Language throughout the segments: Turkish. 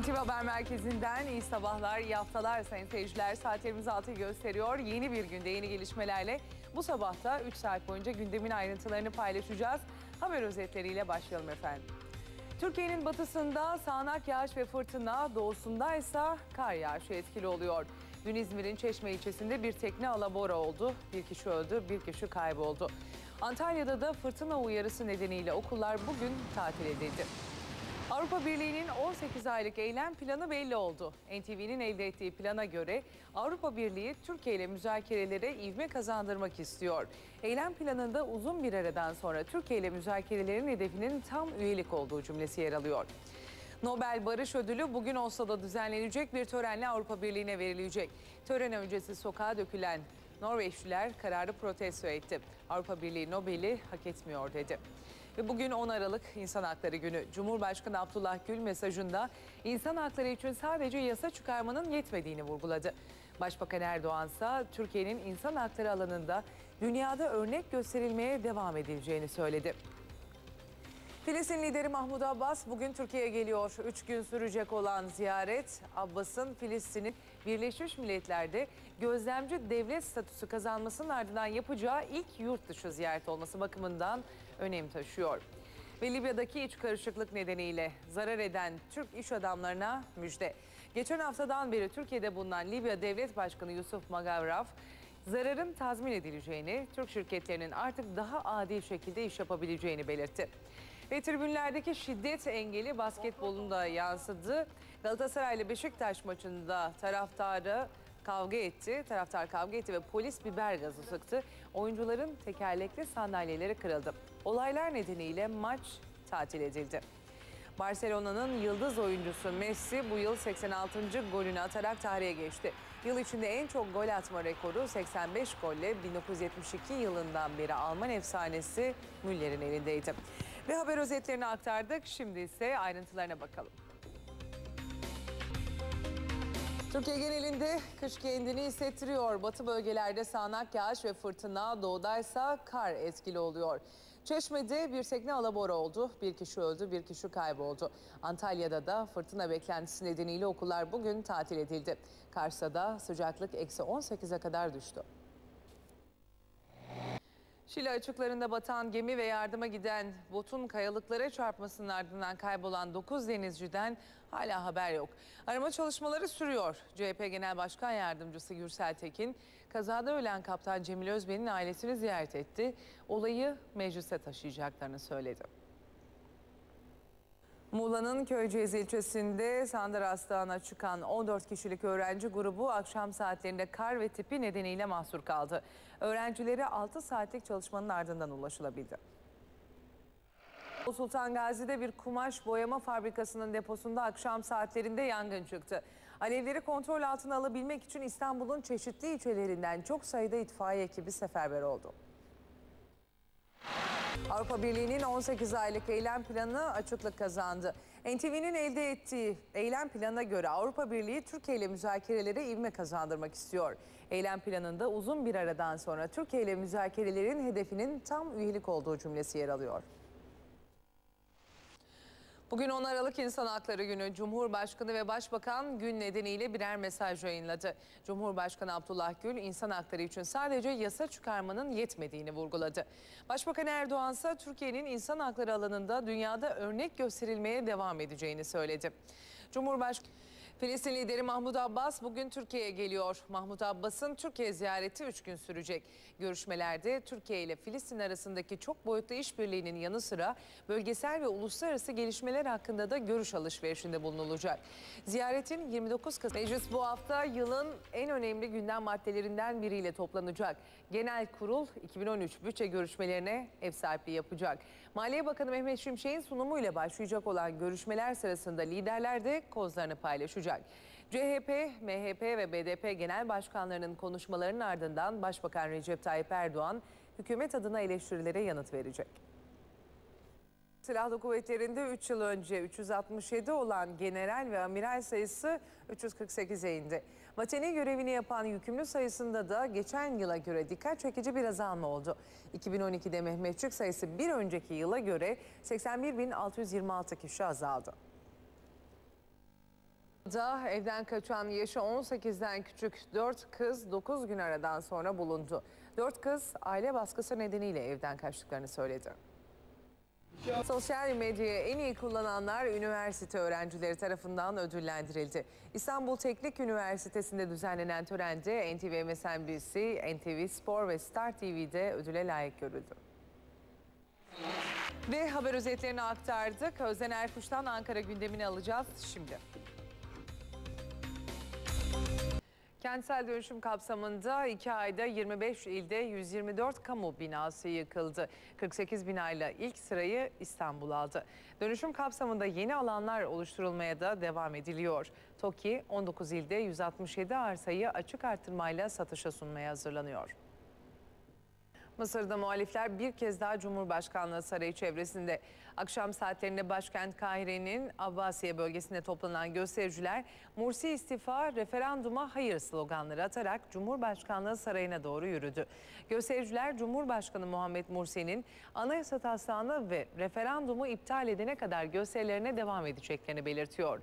NTV Haber Merkezi'nden iyi sabahlar, iyi haftalar sayın seyirciler. Saatlerimiz 6'yı gösteriyor. Yeni bir günde yeni gelişmelerle bu sabahta 3 saat boyunca gündemin ayrıntılarını paylaşacağız. Haber özetleriyle başlayalım efendim. Türkiye'nin batısında sağanak yağış ve fırtına, doğusunda ise kar yağışı etkili oluyor. Dün İzmir'in Çeşme ilçesinde bir tekne alabora oldu. Bir kişi öldü, bir kişi kayboldu. Antalya'da da fırtına uyarısı nedeniyle okullar bugün tatil edildi. Avrupa Birliği'nin 18 aylık eylem planı belli oldu. NTV'nin elde ettiği plana göre Avrupa Birliği Türkiye ile müzakerelere ivme kazandırmak istiyor. Eylem planında uzun bir aradan sonra Türkiye ile müzakerelerin hedefinin tam üyelik olduğu cümlesi yer alıyor. Nobel Barış Ödülü bugün Oslo'da düzenlenecek bir törenle Avrupa Birliği'ne verilecek. Tören öncesi sokağa dökülen Norveçliler kararı protesto etti. Avrupa Birliği Nobel'i hak etmiyor dedi. Ve bugün 10 Aralık İnsan Hakları Günü. Cumhurbaşkanı Abdullah Gül mesajında insan hakları için sadece yasa çıkarmanın yetmediğini vurguladı. Başbakan Erdoğan ise Türkiye'nin insan hakları alanında dünyada örnek gösterilmeye devam edileceğini söyledi. Filistin lideri Mahmut Abbas bugün Türkiye'ye geliyor. Üç gün sürecek olan ziyaret Abbas'ın Filistin'in Birleşmiş Milletler'de gözlemci devlet statüsü kazanmasının ardından yapacağı ilk yurt dışı ziyaret olması bakımından önem taşıyor. Ve Libya'daki iç karışıklık nedeniyle zarar eden Türk iş adamlarına müjde. Geçen haftadan beri Türkiye'de bulunan Libya Devlet Başkanı Yusuf Magavraf, zararın tazmin edileceğini, Türk şirketlerinin artık daha adil şekilde iş yapabileceğini belirtti. Ve tribünlerdeki şiddet engeli basketbolunda yansıdı. Galatasaray ile Beşiktaş maçında taraftarı kavga etti. Taraftar kavga etti ve polis biber gazı sıktı. Oyuncuların tekerlekli sandalyeleri kırıldı. Olaylar nedeniyle maç tatil edildi. Barcelona'nın yıldız oyuncusu Messi bu yıl 86. golünü atarak tarihe geçti. Yıl içinde en çok gol atma rekoru 85 golle 1972 yılından beri Alman efsanesi Müller'in elindeydi. Ve haber özetlerini aktardık. Şimdi ise ayrıntılarına bakalım. Türkiye genelinde kış kendini hissettiriyor. Batı bölgelerde sağanak yağış ve fırtına, doğudaysa kar etkili oluyor. Çeşme'de bir tekne alabora oldu. Bir kişi öldü, bir kişi kayboldu. Antalya'da da fırtına beklentisi nedeniyle okullar bugün tatil edildi. Kars'ta sıcaklık eksi 18'e kadar düştü. Şile açıklarında batan gemi ve yardıma giden botun kayalıklara çarpmasının ardından kaybolan 9 denizciden hala haber yok. Arama çalışmaları sürüyor. CHP Genel Başkan Yardımcısı Gürsel Tekin, kazada ölen kaptan Cemil Özben'in ailesini ziyaret etti. Olayı meclise taşıyacaklarını söyledi. Muğla'nın Köyceğiz ilçesinde Sandıras Dağı'na çıkan 14 kişilik öğrenci grubu akşam saatlerinde kar ve tipi nedeniyle mahsur kaldı. Öğrencilere 6 saatlik çalışmanın ardından ulaşılabildi. Sultan Gazi'de bir kumaş boyama fabrikasının deposunda akşam saatlerinde yangın çıktı. Alevleri kontrol altına alabilmek için İstanbul'un çeşitli ilçelerinden çok sayıda itfaiye ekibi seferber oldu. Avrupa Birliği'nin 18 aylık eylem planı açıklık kazandı. NTV'nin elde ettiği eylem planına göre Avrupa Birliği Türkiye ile müzakerelere ivme kazandırmak istiyor. Eylem planında uzun bir aradan sonra Türkiye ile müzakerelerin hedefinin tam üyelik olduğu cümlesi yer alıyor. Bugün 10 Aralık İnsan Hakları Günü Cumhurbaşkanı ve Başbakan gün nedeniyle birer mesaj yayınladı. Cumhurbaşkanı Abdullah Gül insan hakları için sadece yasa çıkarmanın yetmediğini vurguladı. Başbakan Erdoğan ise Türkiye'nin insan hakları alanında dünyada örnek gösterilmeye devam edeceğini söyledi. Cumhurbaşkanı Filistin lideri Mahmut Abbas bugün Türkiye'ye geliyor. Mahmut Abbas'ın Türkiye ziyareti 3 gün sürecek. Görüşmelerde Türkiye ile Filistin arasındaki çok boyutlu işbirliğinin yanı sıra bölgesel ve uluslararası gelişmeler hakkında da görüş alışverişinde bulunulacak. Ziyaretin 29 Kasım Meclis bu hafta yılın en önemli gündem maddelerinden biriyle toplanacak. Genel Kurul 2013 bütçe görüşmelerine ev sahipliği yapacak. Maliye Bakanı Mehmet Şimşek'in sunumuyla başlayacak olan görüşmeler sırasında liderler de kozlarını paylaşacak. CHP, MHP ve BDP genel başkanlarının konuşmalarının ardından Başbakan Recep Tayyip Erdoğan hükümet adına eleştirilere yanıt verecek. Silahlı kuvvetlerinde 3 yıl önce 367 olan general ve amiral sayısı 348'e indi. Vatani görevini yapan yükümlü sayısında da geçen yıla göre dikkat çekici bir azalma oldu. 2012'de Mehmetçik sayısı bir önceki yıla göre 81.626 kişi azaldı. Da evden kaçan yaşı 18'den küçük 4 kız 9 gün aradan sonra bulundu. 4 kız aile baskısı nedeniyle evden kaçtıklarını söyledi. Sosyal medyayı en iyi kullananlar üniversite öğrencileri tarafından ödüllendirildi. İstanbul Teknik Üniversitesi'nde düzenlenen törende NTV MSNBC, NTV Spor ve Star TV'de ödüle layık görüldü. Ve haber özetlerini aktardık. Özden Erkuş'tan Ankara gündemini alacağız şimdi. Kentsel dönüşüm kapsamında 2 ayda 25 ilde 124 kamu binası yıkıldı. 48 binayla ilk sırayı İstanbul aldı. Dönüşüm kapsamında yeni alanlar oluşturulmaya da devam ediliyor. TOKİ 19 ilde 167 arsayı açık artırmayla satışa sunmaya hazırlanıyor. Mısır'da muhalifler bir kez daha Cumhurbaşkanlığı Sarayı çevresinde. Akşam saatlerinde başkent Kahire'nin Abbasiye bölgesinde toplanan göstericiler Mursi istifa referanduma hayır sloganları atarak Cumhurbaşkanlığı Sarayı'na doğru yürüdü. Göstericiler Cumhurbaşkanı Muhammed Mursi'nin anayasa taslağını ve referandumu iptal edene kadar gösterilerine devam edeceklerini belirtiyor.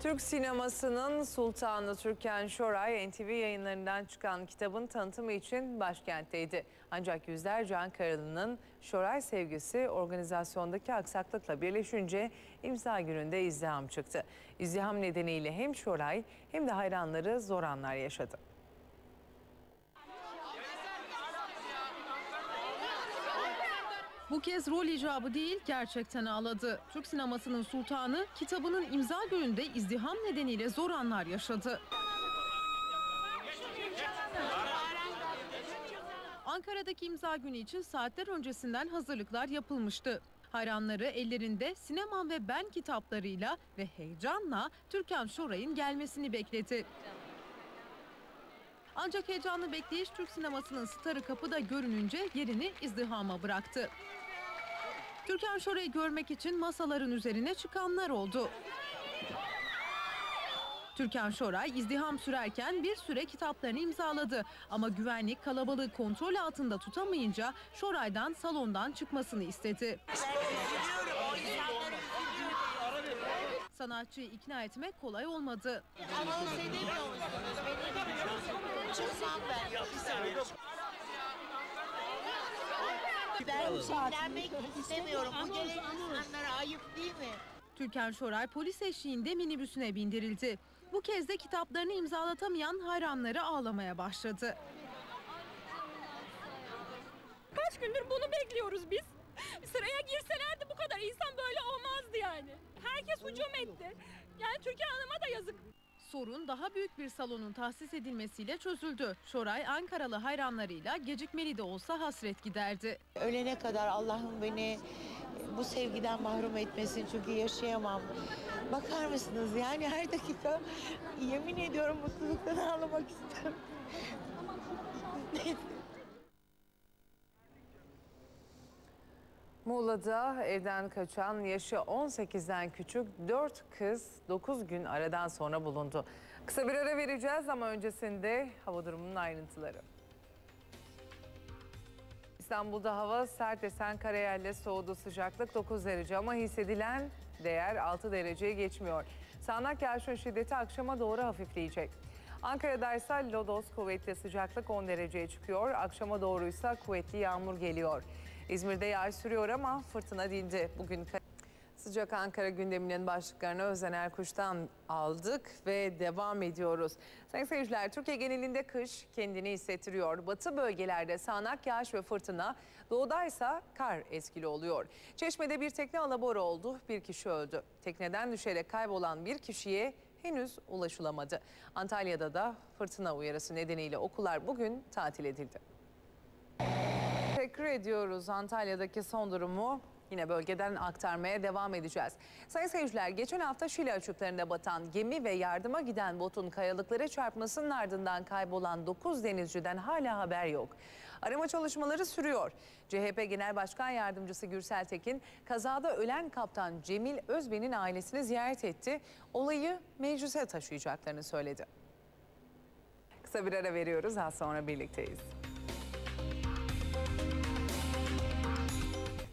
Türk sinemasının sultanı Türkan Şoray NTV yayınlarından çıkan kitabın tanıtımı için başkentteydi. Ancak yüzlerce Ankaralı'nın Şoray sevgisi organizasyondaki aksaklıkla birleşince imza gününde izdiham çıktı. İzdiham nedeniyle hem Şoray hem de hayranları zor anlar yaşadı. Bu kez rol icabı değil gerçekten ağladı. Türk sinemasının sultanı kitabının imza gününde izdiham nedeniyle zor anlar yaşadı. Ankara'daki imza günü için saatler öncesinden hazırlıklar yapılmıştı. Hayranları ellerinde Sinemam ve Ben kitaplarıyla ve heyecanla Türkan Şoray'ın gelmesini bekledi. Ancak heyecanlı bekleyiş Türk sinemasının starı kapıda görününce yerini izdihama bıraktı. Türkan Şoray'ı görmek için masaların üzerine çıkanlar oldu. Türkan Şoray izdiham sürerken bir süre kitaplarını imzaladı. Ama güvenlik kalabalığı kontrol altında tutamayınca Şoray'dan salondan çıkmasını istedi. Sanatçıyı ikna etmek kolay olmadı. Anons. Ben sinirlenmek istemiyorum. Bu gelen insanlara ayıp değil mi? Türkan Şoray polis eşliğinde minibüsüne bindirildi. Bu kez de kitaplarını imzalatamayan hayranları ağlamaya başladı. Kaç gündür bunu bekliyoruz biz. Sıraya girselerdi bu kadar insan böyle olmazdı yani. Herkes hücum etti. Yani Türkiye Hanım'a da yazık. Sorun daha büyük bir salonun tahsis edilmesiyle çözüldü. Şoray Ankaralı hayranlarıyla gecikmeli de olsa hasret giderdi. Ölene kadar Allah'ım beni bu sevgiden mahrum etmesin çünkü yaşayamam. Bakar mısınız yani her dakika yemin ediyorum mutluluktan ağlamak istiyorum. Muğla'da evden kaçan yaşı 18'den küçük 4 kız 9 gün aradan sonra bulundu. Kısa bir ara vereceğiz ama öncesinde hava durumunun ayrıntıları. İstanbul'da hava sert esen karayelle soğudu sıcaklık 9 derece ama hissedilen değer 6 dereceye geçmiyor. Sağanak yağışın şiddeti akşama doğru hafifleyecek. Ankara'da ise lodos kuvvetli sıcaklık 10 dereceye çıkıyor. Akşama doğruysa kuvvetli yağmur geliyor. İzmir'de yağış sürüyor ama fırtına dindi. Bugün Sıcak Ankara gündeminin başlıklarını Özen Erkuş'tan aldık ve devam ediyoruz. Sayın seyirciler Türkiye genelinde kış kendini hissettiriyor. Batı bölgelerde sağanak yağış ve fırtına, doğudaysa kar etkili oluyor. Çeşme'de bir tekne alabora oldu, bir kişi öldü. Tekneden düşerek kaybolan bir kişiye henüz ulaşılamadı. Antalya'da da fırtına uyarısı nedeniyle okullar bugün tatil edildi. Ediyoruz Antalya'daki son durumu. Yine bölgeden aktarmaya devam edeceğiz. Sayın seyirciler geçen hafta Şile açıklarında batan gemi ve yardıma giden botun kayalıklara çarpmasının ardından kaybolan 9 denizciden hala haber yok. Arama çalışmaları sürüyor. CHP Genel Başkan Yardımcısı Gürsel Tekin kazada ölen kaptan Cemil Özben'in ailesini ziyaret etti. Olayı meclise taşıyacaklarını söyledi. Kısa bir ara veriyoruz. Az sonra birlikteyiz.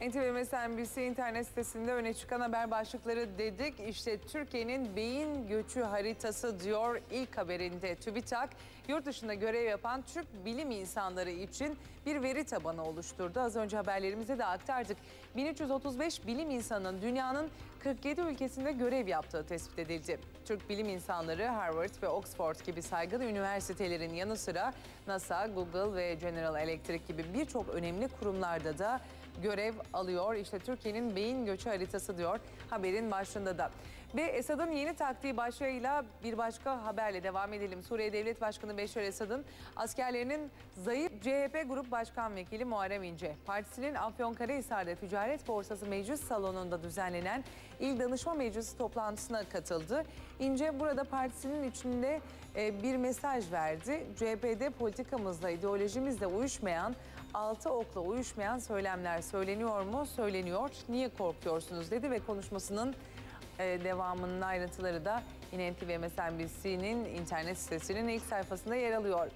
NTV MSNBC internet sitesinde öne çıkan haber başlıkları dedik. İşte Türkiye'nin beyin göçü haritası diyor ilk haberinde. TÜBİTAK yurt dışında görev yapan Türk bilim insanları için bir veri tabanı oluşturdu. Az önce haberlerimizde de aktardık. 1335 bilim insanının dünyanın 47 ülkesinde görev yaptığı tespit edildi. Türk bilim insanları Harvard ve Oxford gibi saygılı üniversitelerin yanı sıra NASA, Google ve General Electric gibi birçok önemli kurumlarda da görev alıyor. İşte Türkiye'nin beyin göçü haritası diyor haberin başlığında da. Ve Esad'ın yeni taktiği başlığıyla bir başka haberle devam edelim. Suriye Devlet Başkanı Beşar Esad'ın askerlerinin zayıf CHP Grup Başkan Vekili Muharrem İnce, partisinin Afyonkarahisar'da Ticaret Borsası Meclis Salonu'nda düzenlenen İl Danışma Meclisi toplantısına katıldı. İnce burada partisinin içinde e, bir mesaj verdi. CHP'de politikamızla, ideolojimizle uyuşmayan altı okla uyuşmayan söylemler söyleniyor mu? Söyleniyor. Niye korkuyorsunuz dedi ve konuşmasının e, devamının ayrıntıları da yine NTV MSNBC'nin internet sitesinin ilk sayfasında yer alıyor.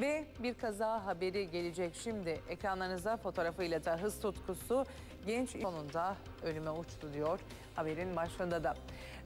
Ve bir kaza haberi gelecek şimdi ekranlarınıza fotoğrafıyla da hız tutkusu genç sonunda ölüme uçtu diyor haberin başlığında da.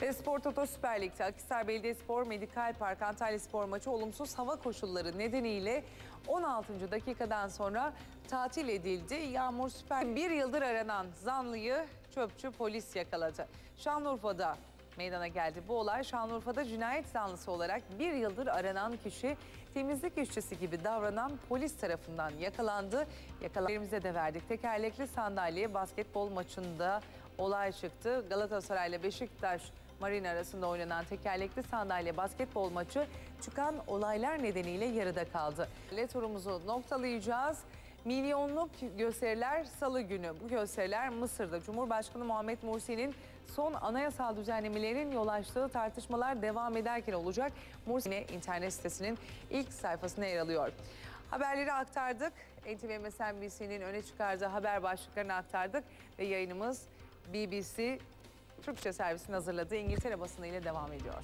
Ve Spor Toto Süper Lig'de Akhisar Belediyespor Medikal Park Antalya Spor maçı olumsuz hava koşulları nedeniyle 16. dakikadan sonra tatil edildi. Yağmur Süper bir yıldır aranan zanlıyı çöpçü polis yakaladı. Şanlıurfa'da meydana geldi. Bu olay Şanlıurfa'da cinayet zanlısı olarak bir yıldır aranan kişi temizlik işçisi gibi davranan polis tarafından yakalandı. Yakalarımıza de verdik. Tekerlekli sandalye basketbol maçında olay çıktı. Galatasaray ile Beşiktaş Marin arasında oynanan tekerlekli sandalye basketbol maçı çıkan olaylar nedeniyle yarıda kaldı. Le turumuzu noktalayacağız. Milyonluk gösteriler salı günü. Bu gösteriler Mısır'da Cumhurbaşkanı Muhammed Mursi'nin son anayasal düzenlemelerin yol açtığı tartışmalar devam ederken olacak. Mursi yine internet sitesinin ilk sayfasına yer alıyor. Haberleri aktardık. NTV MSNBC'nin öne çıkardığı haber başlıklarını aktardık ve yayınımız BBC Türkçe servisinin hazırladığı İngiltere basını ile devam ediyor.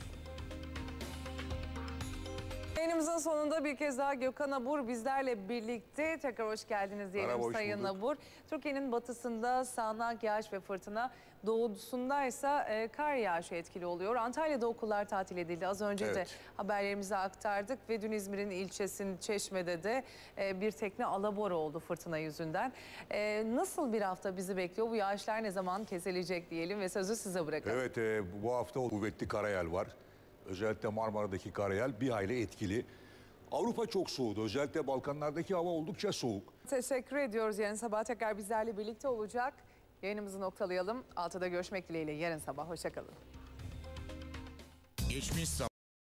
Yayınımızın sonunda bir kez daha Gökhan Abur bizlerle birlikte. Tekrar hoş geldiniz diyelim Merhaba, Sayın. Abur. Türkiye'nin batısında sağanak yağış ve fırtına, doğusundaysa e, kar yağışı etkili oluyor. Antalya'da okullar tatil edildi. Az önce de Evet. haberlerimizi aktardık ve dün İzmir'in ilçesinin Çeşme'de de e, bir tekne alabora oldu fırtına yüzünden. E, nasıl bir hafta bizi bekliyor? Bu yağışlar ne zaman kesilecek diyelim ve sözü size bırakalım. Evet e, bu hafta kuvvetli karayel var. Özellikle Marmara'daki karayel bir hayli etkili. Avrupa çok soğudu. Özellikle Balkanlardaki hava oldukça soğuk. Teşekkür ediyoruz. Yarın sabah tekrar bizlerle birlikte olacak. Yayınımızı noktalayalım. Altıda görüşmek dileğiyle yarın sabah. Hoşçakalın. Geçmiş zaman